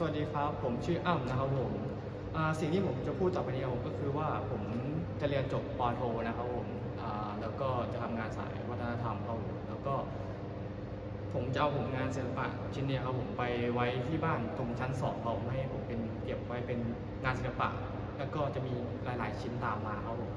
สวัสดีครับ ผมชื่ออ้ำนะครับผมสิ่งที่ผมจะพูดต่อไปนี้ผมก็คือว่าผมจะเรียนจบปโทนะครับผมแล้วก็จะทำงานสายวัฒนธรรมครับผมแล้วก็ ผมจะเอาผลงานศิลปะชิ้นนี้ครับผมไปไว้ที่บ้านตรงชั้นสองเราให้ผมเป็นเก็บไว้เป็นงานศิลปะ แล้วก็จะมีหลาย ๆ ชิ้นตามมาครับผม